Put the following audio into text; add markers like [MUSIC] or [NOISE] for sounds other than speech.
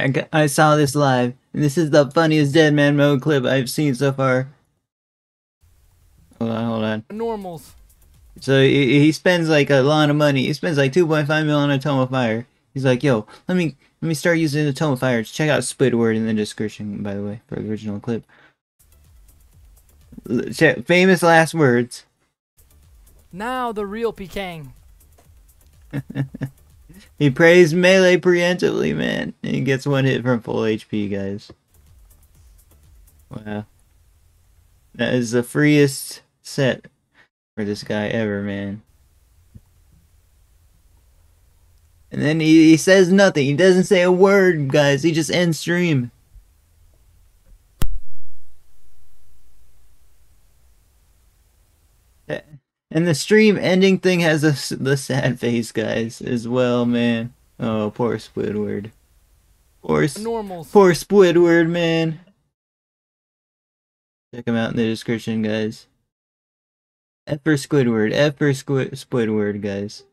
I, I saw this live, and this is the funniest Dead Man Mode clip I've seen so far. Hold on, hold on. Normals. So he, he spends like a lot of money. He spends like 2.5 million on a Tome of Fire. He's like, yo, let me let me start using the Tome of Fire. Check out Squidward in the description, by the way, for the original clip. Check- famous last words. Now the real PKing. [LAUGHS] He prays melee preemptively, man. And he gets one hit from full HP, guys. Wow. That is the freest set for this guy ever, man. And then he, he says nothing. He doesn't say a word, guys. He just ends stream. Eh, And the stream ending thing has a, the sad face, guys, as well, man. Oh, poor Squidward. Poor, Normals. poor Squidward, man. Check him out in the description, guys. F for Squidward. F for Squid Squidward, guys.